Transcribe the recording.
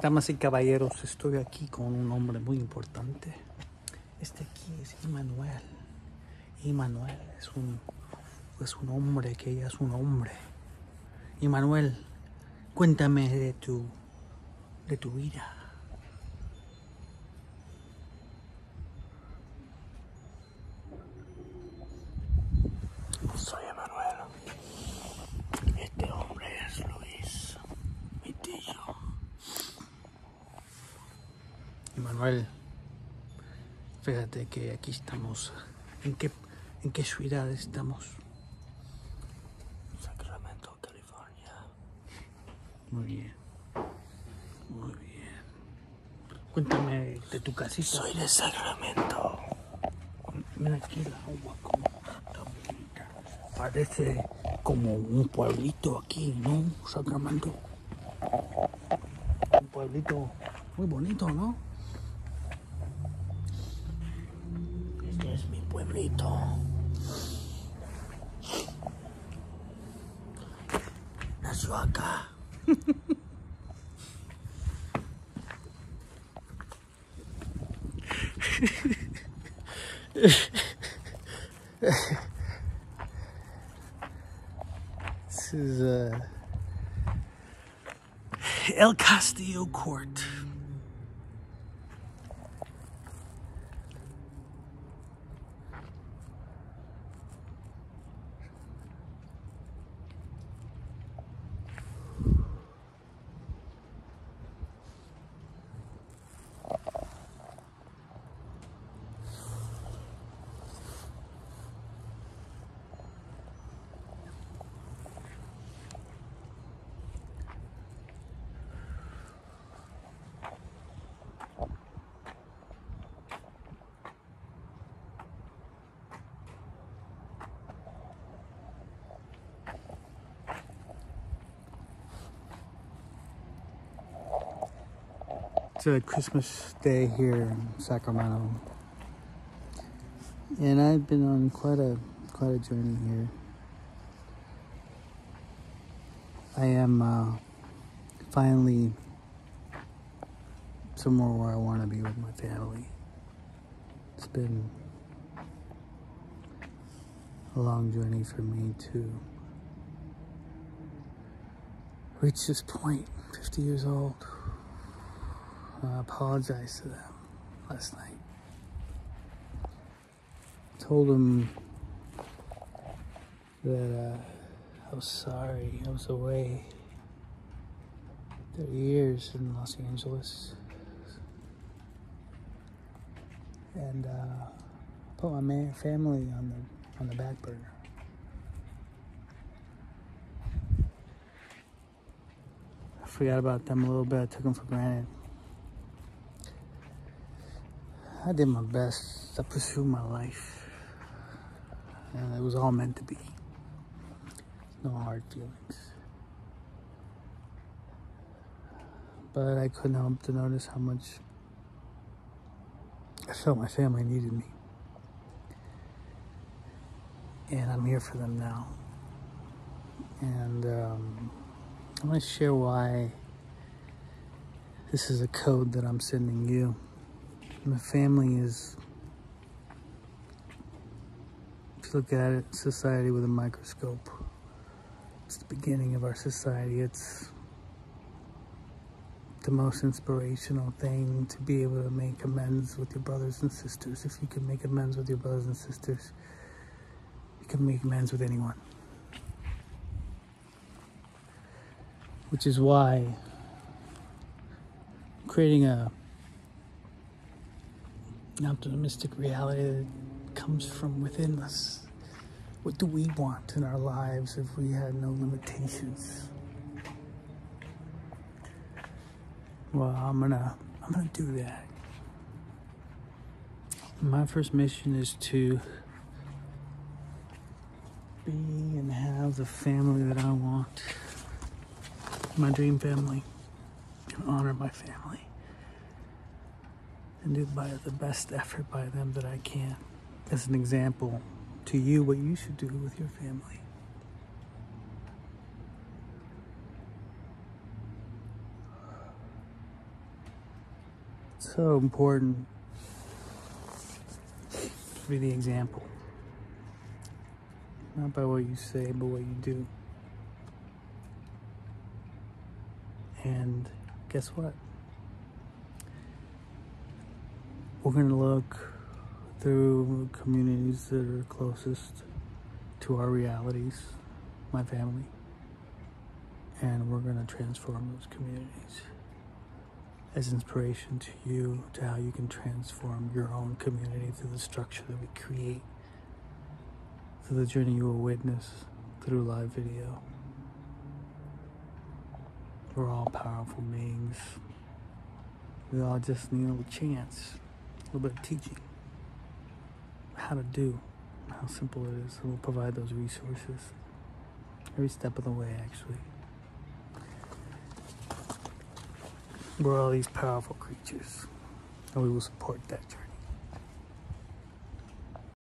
Damas y caballeros, estoy aquí con un hombre muy importante. Este aquí es Immanuel. Immanuel es un, es un hombre que ella es un hombre. Immanuel, cuéntame de tu, de tu vida. Fíjate que aquí estamos. ¿En qué, en qué ciudad estamos? Sacramento, California. Muy bien. Muy bien. Cuéntame de tu casita. Soy de Sacramento. Mira aquí la agua como está bonita. Parece como un pueblito aquí, ¿no? Sacramento. Un pueblito muy bonito, ¿no? Pueblito. Nació acá. This is uh, El Castillo Court. It's a Christmas day here in Sacramento. And I've been on quite a quite a journey here. I am uh, finally somewhere where I want to be with my family. It's been a long journey for me to reach this point, 50 years old. I apologized to them last night. Told them that uh, I was sorry I was away 30 years in Los Angeles. And uh, put my family on the on the back burner. I forgot about them a little bit. I took them for granted. I did my best. I pursued my life. And it was all meant to be. No hard feelings. But I couldn't help to notice how much I felt my family needed me. And I'm here for them now. And um, I'm going to share why this is a code that I'm sending you. My family is, if you look at it, society with a microscope. It's the beginning of our society. It's the most inspirational thing to be able to make amends with your brothers and sisters. If you can make amends with your brothers and sisters, you can make amends with anyone. Which is why creating a an optimistic reality that comes from within us. What do we want in our lives if we had no limitations? Well, I'm gonna I'm gonna do that. My first mission is to be and have the family that I want. My dream family. Honor my family and do by the best effort by them that I can. As an example to you, what you should do with your family. so important to be the example. Not by what you say, but what you do. And guess what? We're going to look through communities that are closest to our realities, my family, and we're going to transform those communities as inspiration to you to how you can transform your own community through the structure that we create, through the journey you will witness through live video. We're all powerful beings. We all just need a chance, a little bit of teaching, how to do, how simple it is. We'll provide those resources every step of the way, actually. We're all these powerful creatures, and we will support that journey.